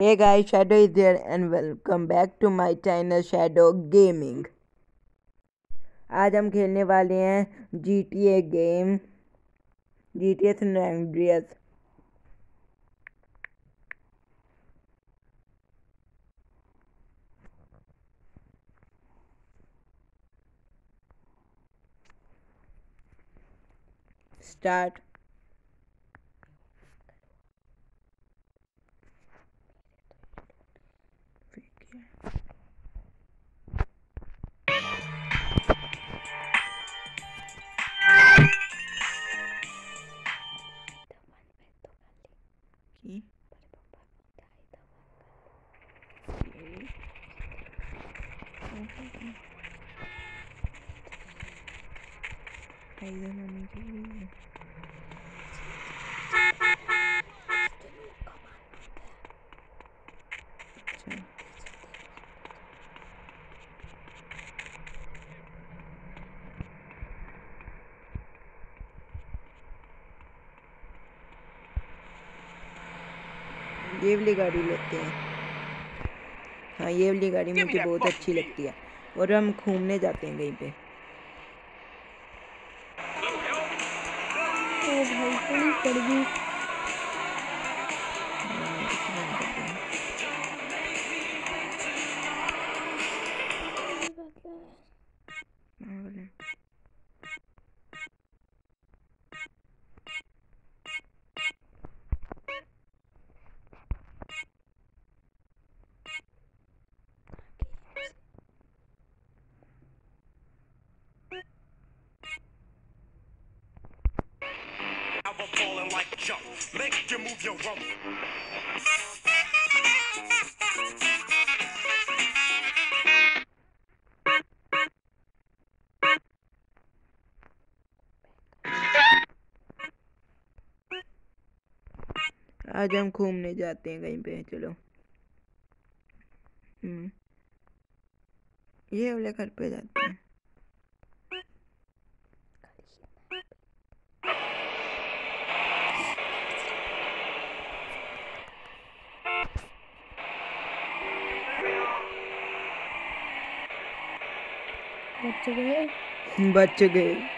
Hey guys, Shadow is here and welcome back to my channel Shadow Gaming. आज हम खेलने वाले हैं G T A game G T S Andreas start इधर होनी चाहिए अच्छा ये वाली गाड़ी लेते हैं। हाँ ये वाली गाड़ी मुझे बहुत अच्छी लगती है। और हम घूमने जाते हैं कहीं पे। ओ भाई आज हम घूमने जाते हैं कहीं पे चलो। हम्म। ये वाले घर पे जाते हैं। बच गए। बच गए।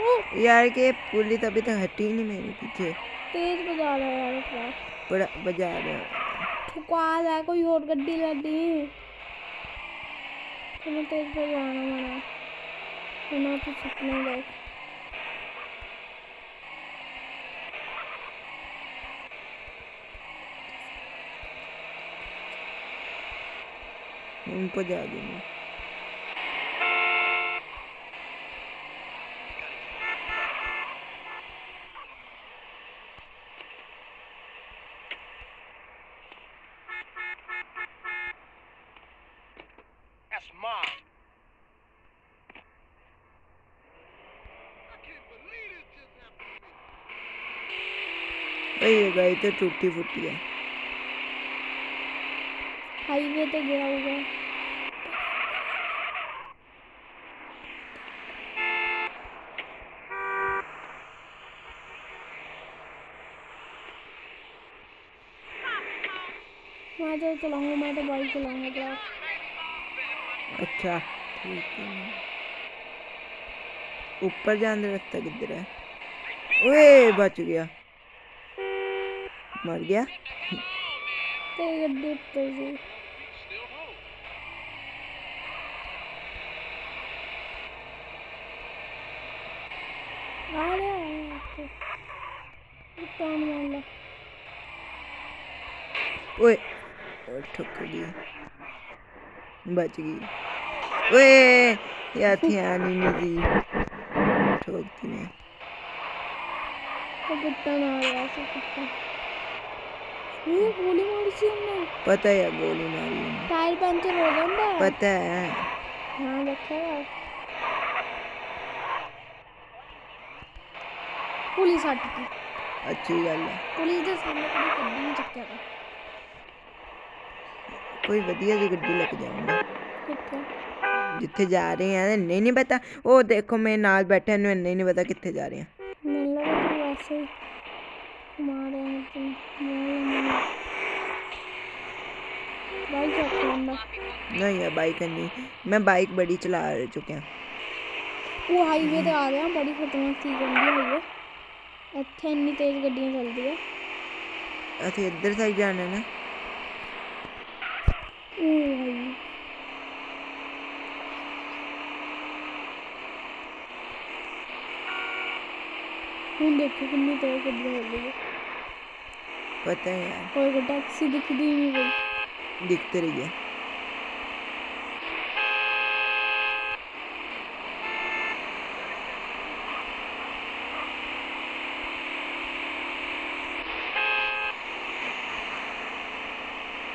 यार के पुलिस अभी तक हटी ही नहीं मेरे पीछे। तेज बजा रहा है यार बड़ा बजा रहा है। ठुकवा रहा है कोई और गड्डी लगी तुम्हें तेज बजाना मना मना तो सपने देख। उनको जा दूँगा। ये गाड़ी तो टूटी फूटी है। हाईवे पे गया होगा। मैं तो चलाऊँगा मैं तो बाइक चलाऊँगा तो। अच्छा ठीक है। ऊपर जाने रास्ता किधर है? ओए बच गया। मर गया। ओए बच गई। ओए या थी आनी नहीं दी ठोकती मैं कुत्ता रहा है कुत्ता। गोली मारी थी हमने। पता है गोली मारी टायर पंचर हो गया ना? पता है। हाँ है। पुलिस आ चुकी अच्छी गल है। पुलिस कभी गड्डी नहीं चक्कर का कोई जी गड्डी लग जाऊँगा। जिथे जा रहे हैं नहीं नहीं पता। वो देखो मेरे नाल बैठे नहीं नहीं पता कितने जा रहे हैं। है तो ही। ਕਿ ਵੈਸੇ ਹੀ ਮਾਰੇ हैं तुम मोल भाई क्या करना ਨਹੀਂ ਯਾਰ ਬਾਈਕ ਨਹੀਂ ਮੈਂ ਬਾਈਕ ਬੜੀ ਚਲਾ ਚੁੱਕਿਆ ਉਹ ਹਾਈਵੇ ਤੇ ਆ ਗਿਆ ਬੜੀ ਖਤਰਨਾਕ ਚੀਜ਼ ਹੁੰਦੀ ਹੈ ਹਾਈਵੇ ਇੱਥੇ ਇੰਨੀ ਤੇਜ਼ ਗੱਡੀਆਂ ਚੱਲਦੀਆਂ ਅਸੀਂ ਇੱਧਰ ਸਾਈਡ ਜਾਣਾ ਨਾ ਉਹ ਹਾਈ ਹੁਣ ਦੇਖੋ ਕਿੰਨੀ ਤੇਜ਼ ਗੱਡੀਆਂ ਚੱਲਦੀਆਂ ਪਤਾ ਹੈ ਯਾਰ ਕੋਈ ਕੋਈ ਟੈਕਸੀ ਦਿਖਦੀ ਹੀ ਨਹੀਂ ਪਈ ਦਿਖਤੇ ਰਹੀ ਹੈ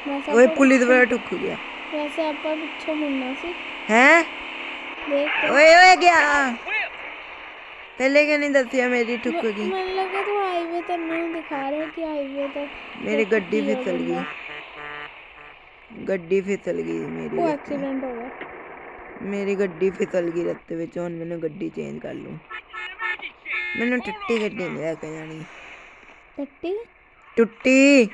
ਵੈਸੇ ਓਏ ਆਪਾਂ- ਪੁਲਿਸ ਵਾਲਾ ਠੁੱਕ ਗਿਆ ਵੈਸੇ ਆਪਾਂ ਪਿੱਛੋਂ ਮੁੜਨਾ ਸੀ ਹੈ ਦੇਖ ਕੇ ਓਏ ਓਏ ਗਿਆ ਪਹਿਲੇ ਕਿ ਨਹੀਂ ਦੱਸਿਆ ਮੇਰੀ ਠੁੱਕ ਗਈ ਮੈਨੂੰ ਲੱਗਾ ਤੂੰ ਹਾਈਵੇ ਤੇ ਮੈਨੂੰ ਦਿਖਾ ਰਿਹਾ ਕਿ ਹਾਈਵੇ ਤੇ ਮੇਰੀ ਗੱਡੀ ਕੀ ਹੋ ਫਿਸਲ ਜਾਂਦਾ। ਗਈ ਗੱਡੀ ਫਿਸਲ ਗਈ ਮੇਰੀ ਉਹ ਰਸਤੇ- ਐਕਸੀਡੈਂਟ ਹੋ ਗਿਆ ਮੇਰੀ ਗੱਡੀ ਫਿਸਲ ਗਈ ਰਸਤੇ ਵਿੱਚ ਹੁਣ ਮੈਨੂੰ ਗੱਡੀ ਚੇਂਜ ਕਰ ਲੂੰ ਮੈਨੂੰ ਟੁੱਟੀ ਗੱਡੀ ਨਹੀਂ ਲੈ ਕੇ ਜਾਣੀ ਟੱਟੀ ਟੁੱਟੀ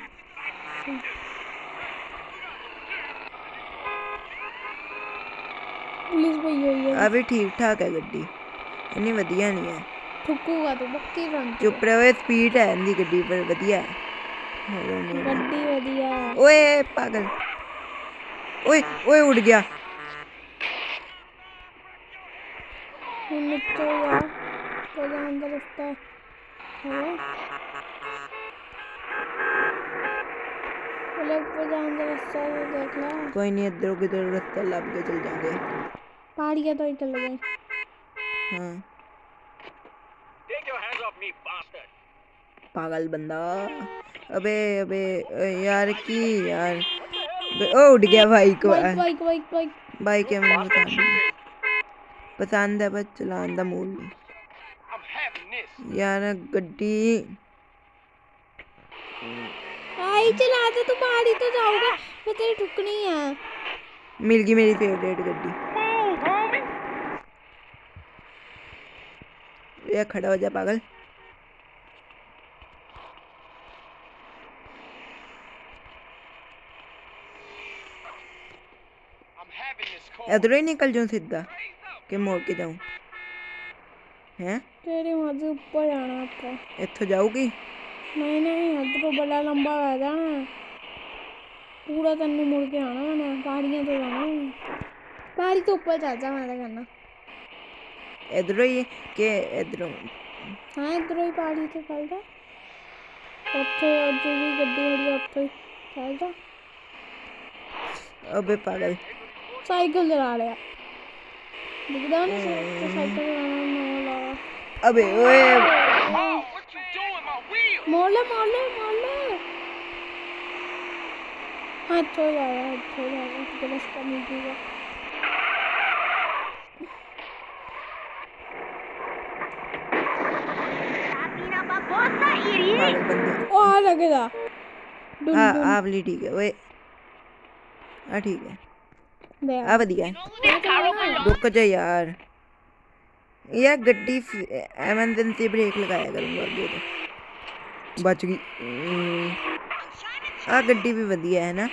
ਪੁਲਿਸ ਪਈ ਹੋਈ ਹੈ ਆ ਵੀ ਠੀਕ ਠਾਕ ਹੈ ਗੱਡੀ ਇੰਨੀ ਵਧੀਆ ਨਹੀਂ ਹੈ ਠੁੱਕੂਗਾ ਤੂੰ ਬੱਕੀ ਰੰਗ ਚੁੱਪ ਰਹੇ ਸਪੀਡ ਹੈ ਇਹਦੀ ਗੱਡੀ ਪਰ ਵਧੀਆ ਹੈ ਹੋਰ ਨਹੀਂ। ਗੱਡੀ ਵਧੀਆ ਹੈ। ਓਏ ਪਾਗਲ ਓਏ ਓਏ ਉੜ ਗਿਆ ਹੁਣ ਨਿਕਲ ਜਾ ਕੋਈ ਅੰਦਰ ਰਸਤਾ ਹੈ ਚਲੇ ਉੱਪਰ ਜਾਣ ਦਾ ਰਸਤਾ ਹੈ, ਦੇਖ ਲੈ ਕੋਈ ਨਹੀਂ ਇੱਧਰੋਂ ਕਿਧਰ ਰਸਤਾ ਲੱਭ ਕੇ ਚਲ ਜਾਗੇ ਪਹਾੜੀਆਂ ਤੋਂ ਹੀ हाँ। पागल बंदा। अबे अबे यार की यार? ओ उड़ गया भाई को। Bike bike bike bike bike है मुझे पसंद पसंद है बस चलाने का मूड। यार गड्डी। भाई चला दे तू बाहर ही तो जाऊँगा। मैं तेरी ठुकनी है। मिल गई मेरी फेवरेट गड्डी। या खड़ा हो जा पागल। अदरे निकल जाऊँ सीधा के मोड़ के जाऊँ। हैं? तेरे वहाँ से ऊपर जाना आपको। इतो जाऊँगी। नहीं नहीं हद अदरो तो बड़ा लंबा है जाना पूरा तन्नू मुड़ के आना ना गाड़ियाँ तो जाना पहाड़ी तो ऊपर जा जा मैं तो करना। ਤੋਂ ਉੱਪਰ ਚੱਲ ਜਾ ਮੈਂ ਤਾਂ ਕਹਿੰਦਾ ਇਧਰੋਂ ਹੀ ਕਿ ਇਧਰੋਂ ਹਾਂ ਇੱਧਰੋਂ ਹੀ ਪਹਾੜੀ ਤੇ ਚੱਲ ਜਾ ਉੱਥੇ ਉਹ ਜਿਹੜੀ ਗੱਡੀ ਖੜੀ ਆ ਉੱਥੇ ਹੀ ਚੱਲ ਜਾ ਅਬੇ ਪਾਗਲ ਸਾਈਕਲ ਚਲਾ ਰਿਹਾ ਦਿਖਦਾ ਨਹੀਂ ਸੀ ਸਾਈਕਲ ਚਲਾਉਣਾ ਨਾ ਲਾ ਅਬੇ ਓਏ Oh, what you doing, my wheel? ਮੋੜ ਲੈ ਮੋੜ ਲੈ ਮੋੜ ਲੈ ਹਾਂ ਇੱਥੋਂ ਜਾ ਰਿਹਾ ਇੱਥੋਂ ਜਾ ਰਿਹਾ ਕਿਤੇ ਰਸਤਾ ਮਿਲ ਜੂਗਾ आ वहाँ लगेगा हाँ, हाँ आप ली हाँ, ठीक है वे आ ठीक है। हाँ बढ़िया। रुक जा यार। ये गड्डी एमरजेंसी ब्रेक लगाया करूँगा अगे तो। बच गई। आ गड्डी भी बढ़िया है ना।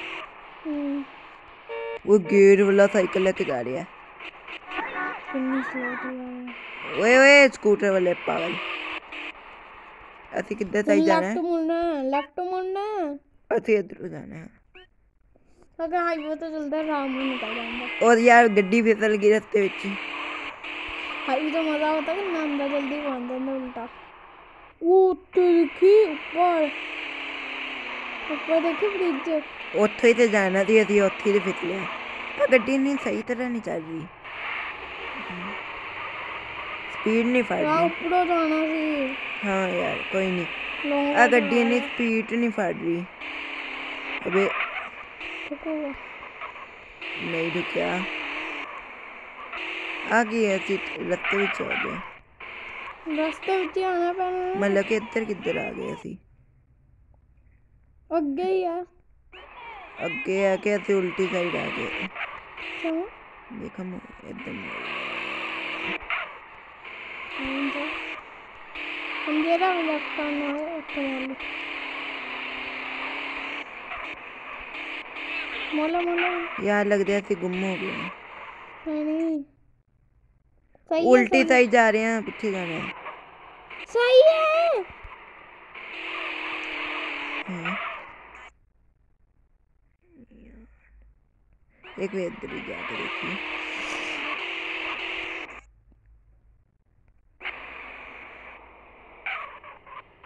वो गेयर वाला साइकिल लेके जा रही है। ओए ओए स्कूटर वाले पागल। ਅਸੀਂ ਕਿੱਧਰ ਸਾਈਡ ਜਾਣਾ ਲੈਫਟ ਹੈ ਮੁੜਨਾ ਲੈਫਟ ਮੁੜਨਾ ਅਸੀਂ ਇੱਧਰੋਂ ਜਾਣਾ ਹੈ ਅਗਰ ਹਾਈਵੇ ਤੋਂ ਚਲਦਾ ਆਰਾਮ ਨਾਲ ਨਿਕਲ ਜਾਂਦਾ ਔਰ ਯਾਰ ਗੱਡੀ ਫਿਸਲ ਗਈ ਰਸਤੇ ਵਿੱਚ ਹਾਈਵੇ ਤੋਂ ਮਜ਼ਾ ਆਉਂਦਾ ਕਿ ਨਾ ਆਉਂਦਾ ਜਲਦੀ ਬਣ ਜਾਂਦਾ ਉਲਟਾ ਉਹ ਉੱਤੇ ਦੇਖੀ ਉੱਪਰ ਉੱਪਰ ਦੇਖੀ ਬ੍ਰਿਜ ਉੱਥੇ ਹੀ ਤੇ ਜਾਣਾ ਸੀ ਅਸੀਂ ਉੱਥੇ ਹੀ ਤੇ ਫਿਸਲਿਆ ਆ ਗੱਡੀ ਨਹੀਂ ਸਹੀ ਤਰ੍ਹਾਂ ਨਹੀਂ ਚੱਲ ਰਹੀ ਸਪੀਡ ਨਹੀਂ ਫੜ ਆ ਰਹੀ ਉੱਪਰੋਂ ਜਾਣਾ ਸੀ ਹਾਂ ਯਾਰ ਕੋਈ ਨਹੀਂ ਲੌਂਗ ਆ ਗੱਡੀ ਇੰਨੀ ਸਪੀਡ ਨਹੀਂ ਫੜ ਰਹੀ ਅਬੇ ਰੁਕੋ ਨਹੀਂ ਰੁਕਿਆ ਆ ਗਈ ਅਸੀਂ ਰਸਤੇ ਵਿੱਚ ਆ ਗਏ ਰਸਤੇ ਵਿੱਚ ਹੀ ਆਉਣਾ ਪੈਣਾ ਹੈ। ਮਤਲਬ ਕਿ ਇੱਧਰ ਕਿੱਧਰ ਆ ਗਏ ਅਸੀਂ ਅੱਗੇ ਹੀ ਆ ਅੱਗੇ ਆ ਕੇ ਅਸੀਂ ਉਲਟੀ ਸਾਈਡ ਆ ਗਏ ਕਿਉਂ ਦੇਖੋ ਮੈਂ ਇੱਧਰ ainda. अंधेरा में लगता ना हो ऊपर मोला मोला। यार लग रहा है गुम हो गया। नहीं उल्टी साइड जा रहे हैं पीछे जा रहे हैं। सही है। हाँ। एक वेद भी जाकर देखिए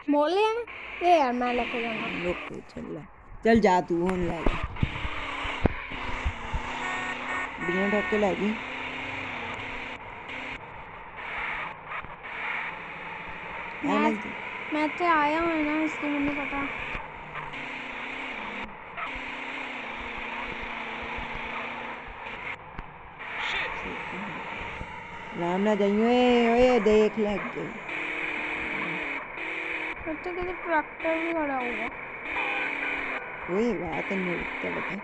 मोले हैं ये यार मैं लेके जाऊँगा लोग पे चल ले चल जा तू होने लग। बिना डॉक के लगी मैं मैं तो आया हूँ ना इसलिए मुझे पता। राम ना जाइए ओए देख लग गई। उसके किसी ट्रैक्टर भी खड़ा होगा। वही बात है मुड़ते लगे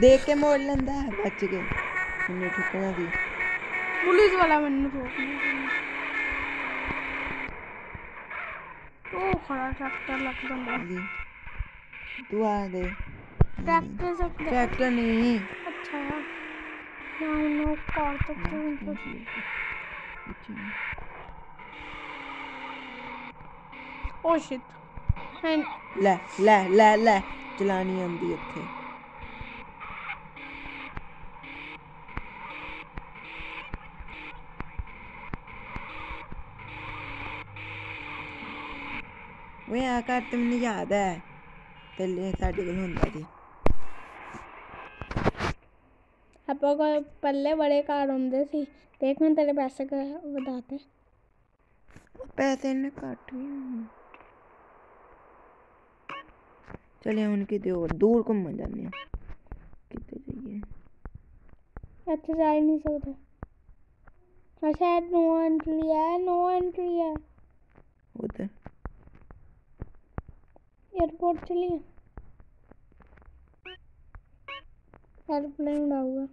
देख के मोड़ लेंदा है बच के मैंने ठुकना दी। पुलिस वाला मैंने ठोकना तो खड़ा ट्रैक्टर लग तो बंदा दी। तू आ दे। ट्रैक्टर सब ट्रैक्टर नहीं। अच्छा। यार ना नो कार तो क्यों अच्छा ਓ ਸ਼ਿਟ ਐਂਡ ਲੈ ਲੈ ਲੈ ਲੈ ਚਲਾਣੀ ਆਉਂਦੀ ਇੱਥੇ ਵੇ ਆ ਕਰ ਤੇ ਮੈਨੂੰ ਯਾਦ ਹੈ ਪਹਿਲੇ ਸਾਡੇ ਕੋਲ ਹੁੰਦਾ ਸੀ ਆਪਾਂ ਕੋਲ ਪੱਲੇ ਬੜੇ ਕਾਰ ਹੁੰਦੇ ਸੀ ਦੇਖ ਮੈਂ ਤੇਰੇ ਪੈਸੇ ਕ- ਵਧਾਤੇ ਪੈਸੇ ਨੇ ਘੱਟ ਵੀ चले उनके दूर दूर को मत जाने। कितने चाहिए? अच्छा जा ही नहीं सकता। अच्छा नो एंट्री है नो एंट्री है। उधर। एयरपोर्ट चलिए। एयरप्लेन उड़ा हुआ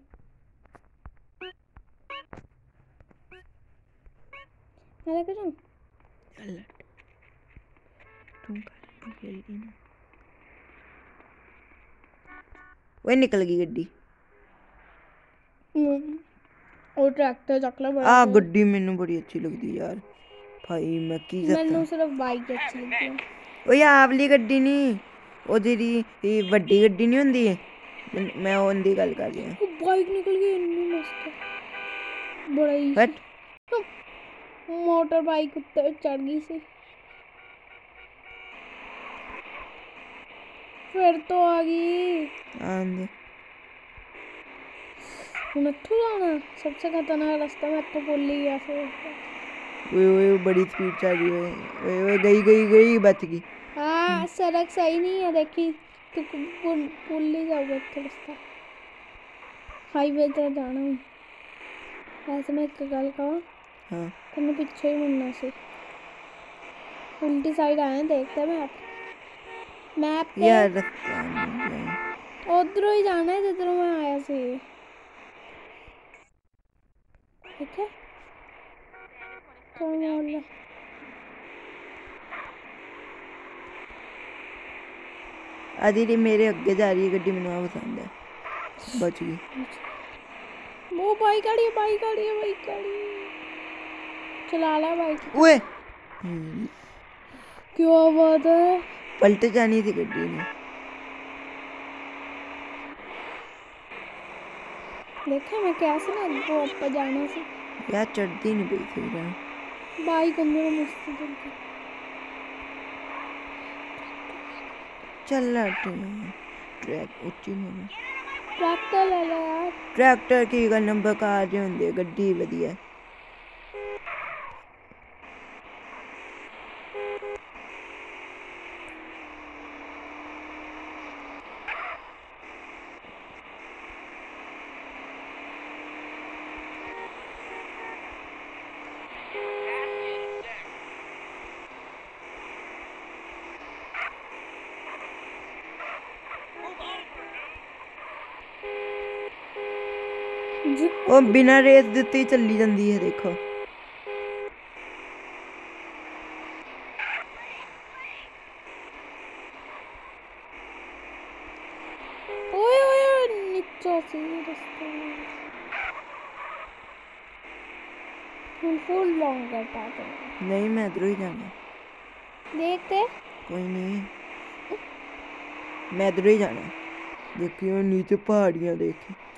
मैं लेकर जाऊँ चल तुम कर खेल ना। ਗਈ ਨਾ ਓਏ ਨਿਕਲ ਗਈ ਗੱਡੀ और ट्रैक्टर चकला बड़ा ਆ ਗੱਡੀ ਮੈਨੂੰ ਬੜੀ ਅੱਛੀ ਲੱਗਦੀ ਯਾਰ ਭਾਈ ਮੈਂ ਕੀ मैंने ਕਰਤਾ सिर्फ बाइक अच्छी लगती है ਓਏ ਆਹ ਵਾਲੀ ਗੱਡੀ ਨਹੀਂ ਉਹ ਜਿਹੜੀ ਇਹ ਵੱਡੀ ਗੱਡੀ ਨਹੀਂ ਹੁੰਦੀ ਮੈਨ- ਮੈਂ ਉਹਦੀ ਗੱਲ ਕਰ ਰਿਹਾ वो बाइक निकल गई इतनी मस्त है बड़ा ही बट मोटर बाइक उत्ते चढ़ गई फिर तो आ गई हाँ जी नथू जाना सबसे खतरनाक रास्ता मैं तो भूल ही गया फिर ओए ओए बड़ी स्पीड चल रही है ओए ओए गई गई गई बच गई हाँ सड़क सही नहीं है देखी तो भूल ही जाओगे एक रास्ता हाईवे तरह जाना हूँ वैसे मैं एक गल कहूँ हाँ तुम्हें पीछे ही मुड़ना से उल्टी साइड आए देखते हैं मैप ਮੈਪ ਤੇ। ਯਾਰ ਰਸਤਾ ਨਹੀਂ ਉਧਰੋਂ ਹੀ ਜਾਣਾ ਹੈ ਜਿੱਧਰੋਂ ਮੈਂ ਆਇਆ ਸੀ। ਠੀਕ ਹੈ। ਕੋਈ ਨਹੀਂ ਆਦੀ ਮੇਰੇ ਅੱਗੇ ਜਾ ਰਹੀ ਹੈ ਗੱਡੀ ਮੈਨੂੰ ਆ ਪਸੰਦ ਹੈ। ਬਚ ਗਈ। ਉਹ ਬਾਈਕ ਆੜੀ ਬਾਈਕ ਆੜੀ ਬਾਈਕ ਆੜੀ ਚਲਾ ਲੈ ਬਾਈਕ ਓਏ। ਕਿਉਂ ਆਵਾਜ਼? ਹੈ है ਪਲਟ ਜਾਣੀ ਸੀ ਗੱਡੀ ਨੇ देखा मैं कैसे ना वो ऊपर जाना सी ਯਾਰ ਚੜਦੀ ਨਹੀਂ ਪਈ ਸਹੀ ਤਰ੍ਹਾਂ बाइक अंदर मस्त चलती ਚੱਲ ਲੱਟ ਟਰੈਕ ਉੱਚੀ ਨਹੀਂ ਟਰੈਕਟਰ ਲੈ ਲੈ ਯਾਰ ਟਰੈਕਟਰ ਕੀ ਗੱਲ ਨੰਬਰ ਕਾਰ ਦੇ ਹੁੰਦੇ ਗੱਡੀ ਵਧੀਆ ਉਹ ਬਿਨਾਂ ਰੇਸ ਦਿੱਤੇ ਹੀ ਚੱਲੀ ਜਾਂਦੀ ਹੈ ਦੇਖੋ ਓਏ ਓਏ ਓਏ ਨੀਚੇ ਸੀ ਰਸਤਾ ਹੁਣ ਫੁੱਲ ਲੌਂਗ ਕਰਤਾ ਤੇ ਨਹੀਂ ਮੈਂ ਇਧਰੋਂ ਹੀ ਜਾਣਾ ਦੇਖ ਤੇ ਕੋਈ ਨਹੀਂ ਮੈਂ ਇਧਰੋਂ ਹੀ ਜਾਣਾ ਦੇਖਿਓ ਨੀਚੇ ਪਹਾੜੀਆਂ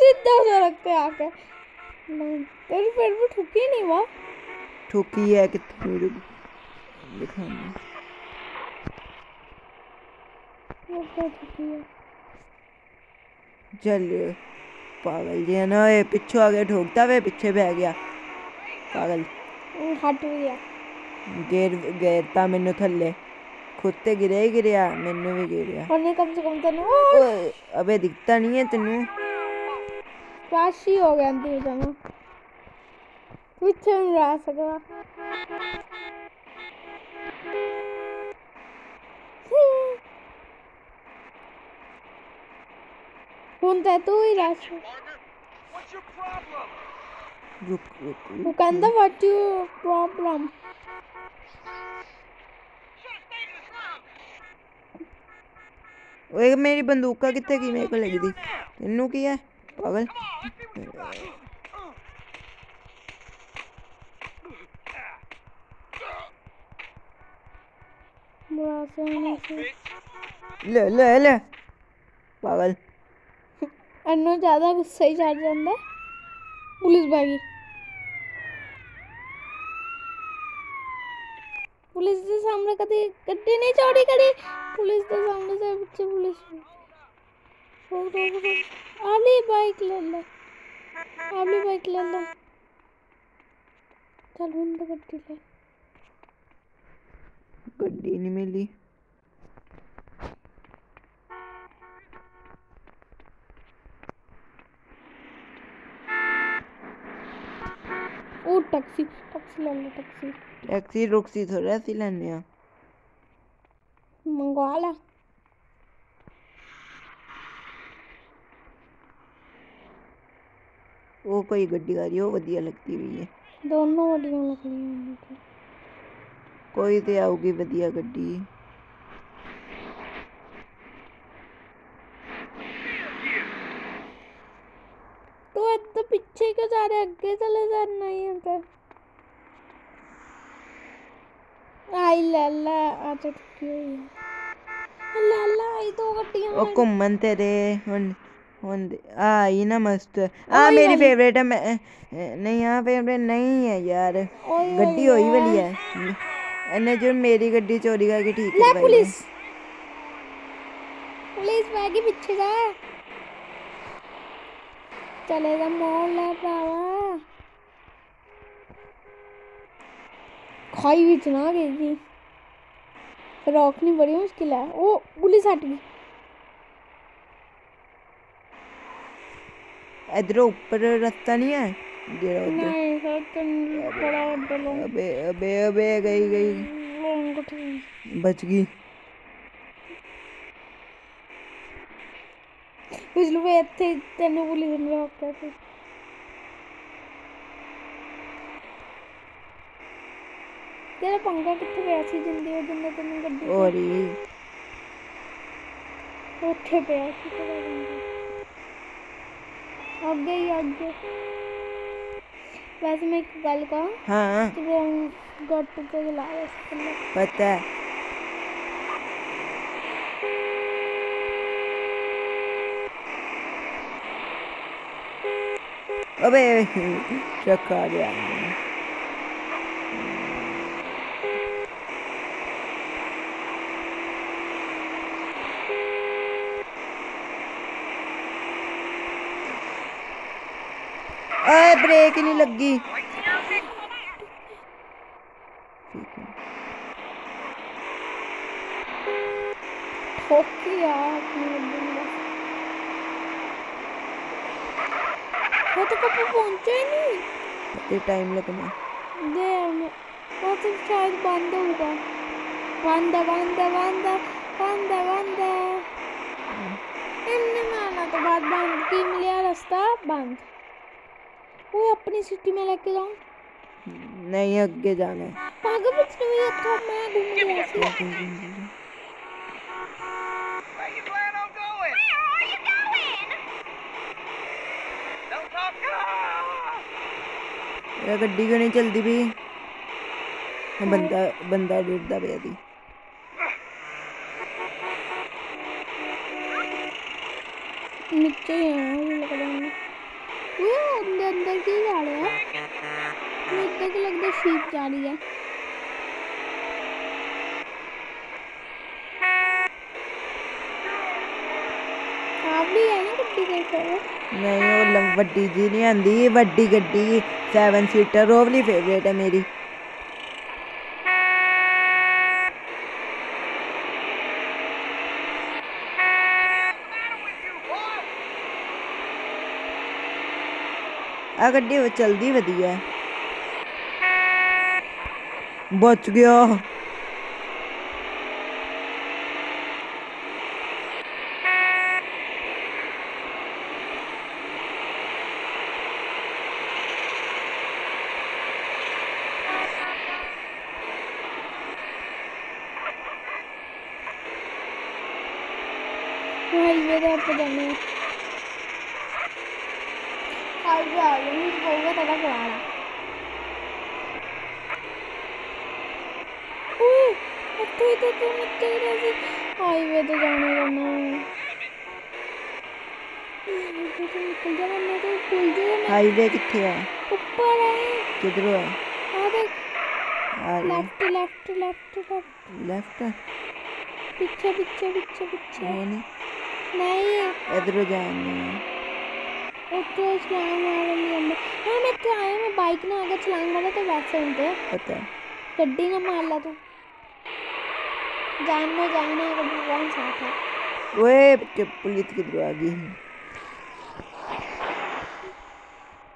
सीधा सा रखते आकर पर फिर वो ठुकी नहीं हुआ ठुकी है कितनी दिखाना चलिए पागल जी है ना ये पीछे आ गया ठोकता वे पीछे बह गया। पागल। हट गया। गिर गिरता मैनू थले खुद ते गिरे ही गिरया मेनू भी गिरया कम से कम तेन। अबे दिखता नहीं है तेनू। राशि हो गया दूर जाना कुछ नहीं रह सकता हूँ तो तू ही रह रुक रुक वो कहता व्हाट योर प्रॉब्लम ओए मेरी बंदूका कितने की मेरे को लगी थी? तेनू की है? पागल ले ले ले। पागल। अन्नो ज़्यादा गुस्सा ही चढ़ जाता पुलिस भागी। पुलिस के सामने कभी गड्डी नहीं चौड़ी करी। पुलिस के सामने से बच्चे पुलिस। रोक आली बाइक ले ले। आली बाइक ले ले। चल हूँ तो गड्डी ले। गड्डी नहीं मिली। ओ टैक्सी टैक्सी ले ले टैक्सी टैक्सी रुक सी थोड़ा सी लेने आ मंगवा ला। ਉਹ ਕੋਈ ਗੱਡੀ ਆ ਰਹੀ ਉਹ ਵਧੀਆ ਲੱਗਦੀ ਵੀ ਹੈ ਦੋਨੋਂ ਵੱਡੀਆਂ ਲੱਗਣੀਆਂ ਮੈਨੂੰ ਤਾਂ। ਕੋਈ ਤੇ ਆਊਗੀ ਵਧੀਆ ਗੱਡੀ ਤੂੰ ਇੱਥੇ ਪਿੱਛੇ ਕਿਉਂ ਜਾ ਰਿਹਾ ਅੱਗੇ ਚਲੇ ਜਾਣਾ ਹੀ ਹੁੰਦਾ ਆਈ ਲੈ ਲੈ ਆ ਤਾਂ ਠੁਕੀ ਹੋਈ ਹੈ ਲੈ ਲੈ ਆਈ ਦੋ ਗੱਡੀਆਂ ਉਹ आ ये ना मस्त। आ, मेरी फेवरेट है मैं नहीं यहाँ फेवरेट नहीं है यार। गड्डी वही वाली है। ने जो मेरी गड्डी चोरी करके ठीक है भाई पुलिस। पुलिस भाई पीछे जा। चलेगा मॉल ले पावा खाई भी चुना गई थी। रॉकनी बड़ी मुश्किल है। वो पुलिस हट गई। ਸਰ ਤੈਨੂੰ ਬੜਾ ਵੱਡਾ ਲੋਂਗ ਅਬੇ ਅਬੇ ਅਬੇ ਗਈ ਗਈ ਲੋਂਗ ਉਠੀ ਬਚ ਗਈ ਪਿਛਲੇ ਵੇ ਇੱਥੇ ਤੈਨੂੰ ਪੁਲਿਸ ਨੇ ਰੋਕਿਆ ਸੀ ਤੇਰਾ ਪੰਗਾ ਕਿੱਥੇ ਗਿਆ ਸੀ ਜਿੰਦੇ ਉਹ ਜਿੰਨੇ ਤੈਨੂੰ ਗੱਡੀ ਔਰੀ ਉੱਥੇ ਪਿਆ ਸੀ ਕਿਹੜਾ ਬੰਦਾ ਅੱਗੇ ਹੀ ਅੱਗੇ ਵੈਸੇ ਮੈਂ ਇੱਕ ਗੱਲ ਕਹਾਂ हाँ ਤੂੰ ਗੱਟ ਤੇ ਲਾਇਆ ਸੀ ਪਹਿਲਾਂ। पता है अबे ट्रक आ गया अरे ब्रेक ही नहीं लगी। है वो तो कभी पहुँचा ही नहीं। ये टाइम लगना। वो तो शायद बंद होगा। बंद बंद बंद बंद बंद। इनने माना तो बाद बंद। की मिलिया रास्ता? बंद। वो अपनी सिटी में लेके जाऊं नहीं आगे जाना है पागल पिछले भी तो मैं घूम रही थी Where you plan on going? Where are you going? Don't talk. Ah! ਇਹ ਗੱਡੀ ਕਿਉਂ ਨਹੀਂ ਚਲਦੀ ਵੀ ਬੰਦਾ ਬੰਦਾ ਡਿੱਗਦਾ ਪਿਆ ਦੀ नीचे ही है ये अंदर अंदर की जा रहे हैं। मुझे तो तक लगता है शीप जा रही है। नहीं, वो लम वड्डी जी नहीं आंदी वड्डी गड्डी सैवन सीटर ओवली फेवरेट है मेरी। ਆ ਗੱਡੀ ਵ- ਚਲਦੀ ਵਧੀਆ ਹੈ। ਬਚ ਗਿਆ हाईवे तो निकल जाना मैं तो भूल जाऊंगा मैं ਹਾਈਵੇ ਕਿੱਥੇ ਆ ऊपर है ਕਿਧਰੋਂ ਆ आ देख ਆ left left left left left पीछे पीछे पीछे पीछे ਉਹ ਨਹੀਂ नहीं ਇਧਰੋਂ ਜਾਣੀ ਆ ਉੱਥੇ ਛਲਾਂਗ ਮਾਰਨ ਲਈ ਅੰਦਰ ਹਾਂ ਮੈਂ ਇੱਥੇ ਆਇਆ ਮੈਂ ਬਾਈਕ ਨਾਲ ਅਗਰ ਛਲਾਂਗ ਮਾਰੇ ਤਾਂ ਵੈਸੇ ਹੁੰਦੇ ਆ ਪਤਾ ਹੈ। ਗੱਡੀ ਨਾ ਮਾਰ ਲਾ ਤੂੰ ਜਾਨ में जाना है कभी कौन साथ है ਓਏ ਕਿ ਪੁਲਿਸ ਕਿਧਰੋਂ ਆ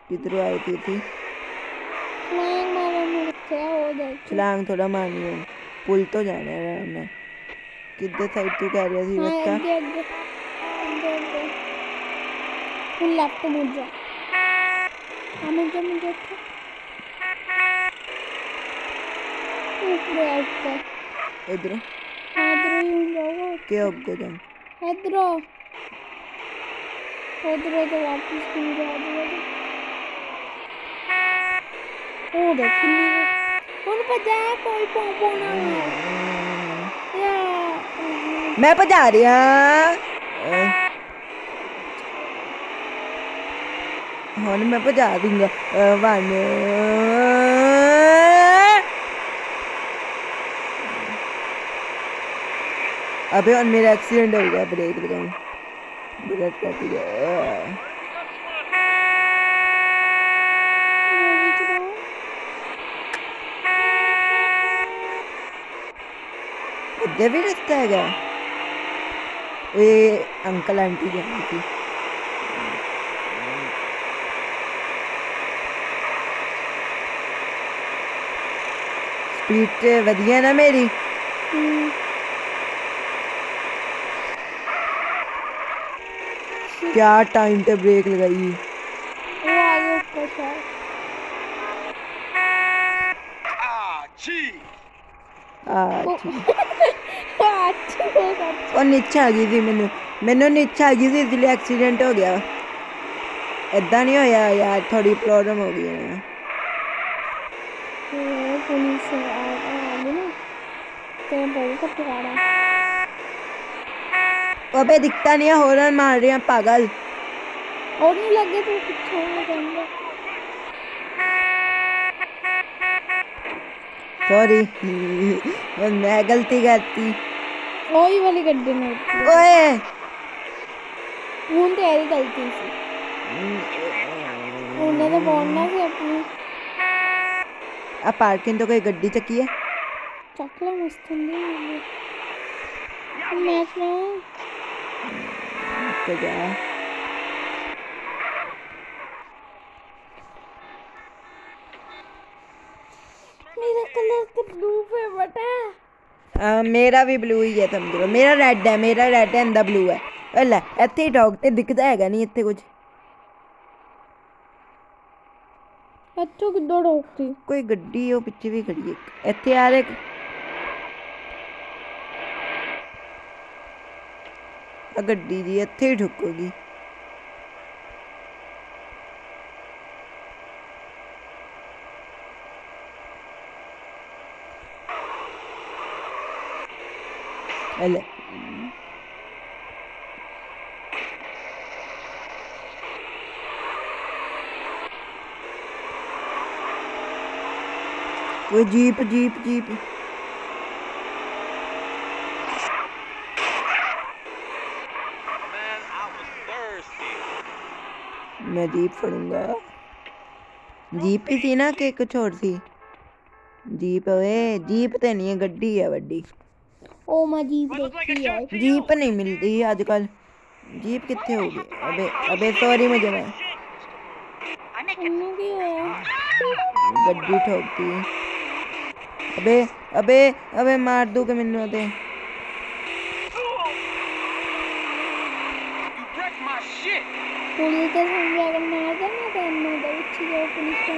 कितने आई थी थी। छलांग थोड़ा मारनी है। पुल तो जाना है हमें किधर साइड तू कह रही थी बच्चा पुल लेफ़्ट तो मुझे। जा हमें तो। मुझे इधर। क्या आपको जाऊँ? इधर इधर तो वापस मुड़ जा गया ओ देख किन्नी ਹੁਣ ਭਜਾ ਕੋਈ ਪੌਂਪੌਣਾ ਯਾ मैं भजा रहा ਹੁਣ ਮੈਂ ਭਜਾ ਦੂੰਗਾ ਅਹ, ਵਨ अबे और मेरा एक्सीडेंट हो गया ब्रेक लगाऊं ब्रेक कट गया गड्ढे भी रखता है गया ये अंकल आंटी जानी थी स्पीड वधिया ना मेरी। हम्म। क्या टाइम पे ब्रेक लगाई? अच्छी ਉਹ ਨੀਚੇ ਆ ਗਈ ਸੀ ਮੈਨੂੰ ਮੈਨੂੰ ਨਿੱਛ ਆ ਗਈ ਸੀ ਇਸ ਲਈ ਐਕਸੀਡੈਂਟ ਹੋ ਗਿਆ ਇਦਾਂ ਨਹੀਂ ਹੋਇਆ ਯਾਰ ਥੋੜੀ ਪ੍ਰੋਬਲਮ ਹੋ ਗਈ ਹੈ ਉਹ ਪੁਲਿਸ ਆ ਆ ਗਈ ਨਾ ਤੇ ਬਹੁਤ ਪਕੜਾ अबे दिखता नहीं है हॉर्न मार रहे हैं पागल और नहीं लगे तो पिछों में जाएंगे सॉरी। बस मैं गलती करती। वही वाली गड्ढे में ओए। ऊन तेरी गलती से ऊने तो बोलना से अपनी। अब पार्किंग तो कोई गड्डी चक्की है? चकला मस्त नहीं मैं में तो जा कलर तो ब्लू फेवरेट है आ, मेरा भी ब्लू ही है समझ लो मेरा रेड है मेरा रेड है अंदा ब्लू है ओ ले ਇੱਥੇ ਹੀ ਠੋਕ ਤੇ ਦਿਖਦਾ ਹੈਗਾ ਨਹੀਂ ਇੱਥੇ ਕੁਝ ਇੱਥੋਂ ਕਿੱਦੋਂ ਰੋਕਤੀ ਕੋਈ ਗੱਡੀ ਉਹ ਪਿੱਛੇ ਵੀ ਖੜੀ ਹੈ ਇੱਕ। ਇੱਥੇ ਆ ਦੇਖ ਆ ਗੱਡੀ ਜੀ ਇੱਥੇ ਹੀ ਠੁੱਕੂਗੀ Elle Ele कोई जीप जीप। जीप मैं जीप फड़ूँगा। दीप ही थी ना कि कुछ और थी? दीप वे दीप तो नहीं है गड्डी है वड्डी ओ मैं जीप जीप नहीं मिलती रही आजकल। जीप कितने हो होगी? अबे अबे सॉरी मुझे मैं गड्डी ठोकती है। अबे अबे अबे मार दू के मिलने दे। पुलिस तो के सामने मार देना तो मैं बहुत चीज़ें पुलिस को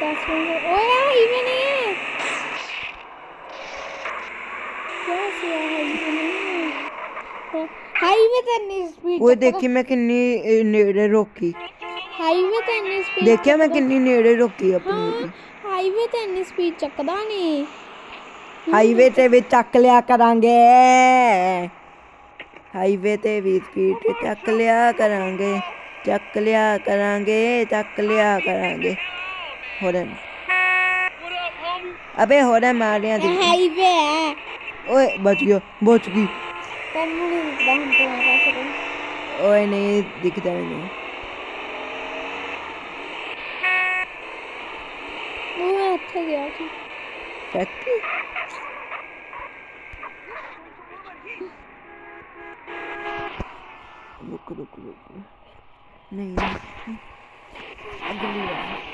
दस मिनट। ओए यार इवन ये ਮਿੰਟ ਓਏ ਹਾਈਵੇ ਨਹੀਂ ਹੈ क्या सिया हाईवे नहीं है हाईवे ਤੇ ਇੰਨੀ ਸਪੀਡ वो देखी मैं किन्नी ए, नेड़े रोकी ਹਾਈਵੇ ਤੇ ਇੰਨੀ ਸਪੀਡ देखिया मैं किन्नी नेड़े रोकी अपनी ओदी। ਹਾਈਵੇ ਤੇ ਇੰਨੀ ਸਪੀਡ ਚੱਕਦਾ ਨਹੀਂ ਹਾਈਵੇ ਤੇ ਵੀ ਚੱਕ ਲਿਆ ਕਰਾਂਗੇ ਹਾਈਵੇ ਤੇ ਵੀ ਸਪੀਡ ਚੱਕ ਲਿਆ ਕਰਾਂਗੇ ਚੱਕ ਲਿਆ ਕਰਾਂਗੇ ਚੱਕ ਲਿਆ ਕਰਾਂਗੇ horn What up, homie? ਅਬੇ horn ਮਾਰਿਆ ਦੀ ਹਾਈਵੇ ਹੈ ओए बच गया बच गई। ओए नहीं दिखता ही नहीं। फैक्ट्री रुक रुक रुक। नहीं। अगली बार।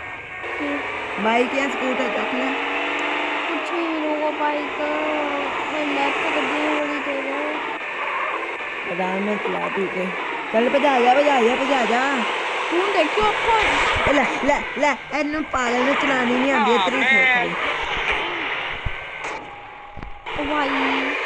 बाइक या स्कूटर रख कुछ नहीं होगा बाइक। तो चल भजा जा भजा जा भजा जा। तू देखियो आपको? ले ले ले एनु पागल ने चलानी नहीं आंदी भाई।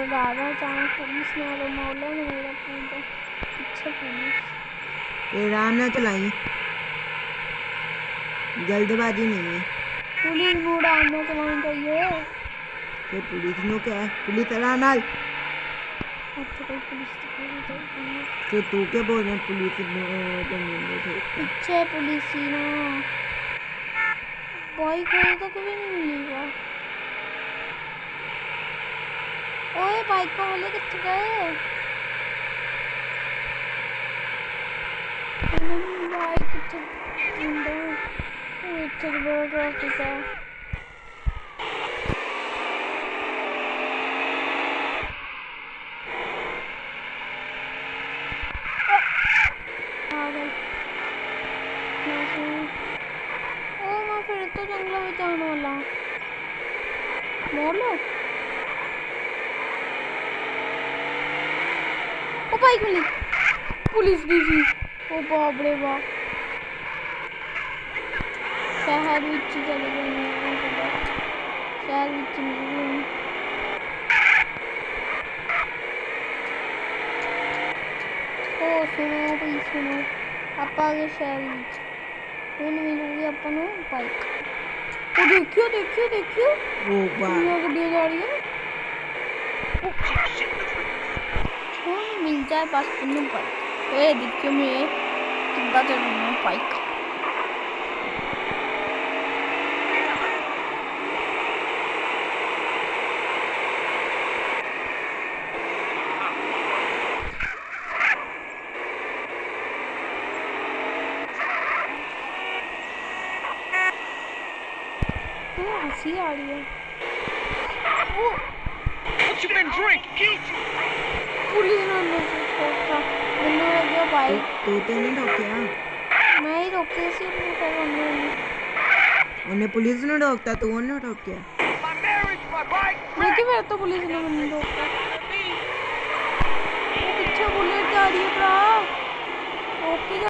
तो दादा जाना पुलिस ने और मौला ने मेरा पूरा पीछे पुलिस ये राम ना चलाई जल्दबाजी नहीं है। पुलिस को राम ना चलानी तो ये पुलिस नो क्या है? पुलिस चला नाल। तो, तो, तो तू क्या बोल रहे पुलिस पीछे पुलिस ना। बॉय को तो कभी नहीं मिलेगा। ओए बाइक को बोले कितने गए बाइक कितने बड़ा ट्रैफिक है ओ मैं फिर तो जंगलों में जाने वाला मोड़ लो ਦੀ ਸੀ ਉਹ ਬਾਬਰੇ ਬਾ ਸ਼ਹਿਰ ਵਿੱਚ ਚਲੇ ਗਏ ਨੇ ਉਹ ਬੰਦਾ। ਸ਼ਹਿਰ ਵਿੱਚ ਮਿਲ ਗਏ ਨੇ। ਉਹ ਸੁਣੋ ਭਈ ਸੁਣੋ ਆਪਾਂ ਆ ਗਏ ਸ਼ਹਿਰ ਵਿੱਚ ਹੁਣ ਮਿਲੂਗੀ ਆਪਾਂ ਨੂੰ ਬਾਈਕ ਉਹ ਦੇਖਿਓ ਦੇਖਿਓ ਦੇਖਿਓ ਉਹ ਵਾਹ ਕਿੰਨੀਆਂ ਗੱਡੀਆਂ ਜਾ ਰਹੀਆਂ ਹੁਣ güzel bastığını koy. Böyle dikimi tıklatalım payka. Police ने रोकता तू तो उन्हें रोक क्या लेकिन मैं तो पुलिस ने मैंने रोका पीछे बुलेट जा रही है, भरा।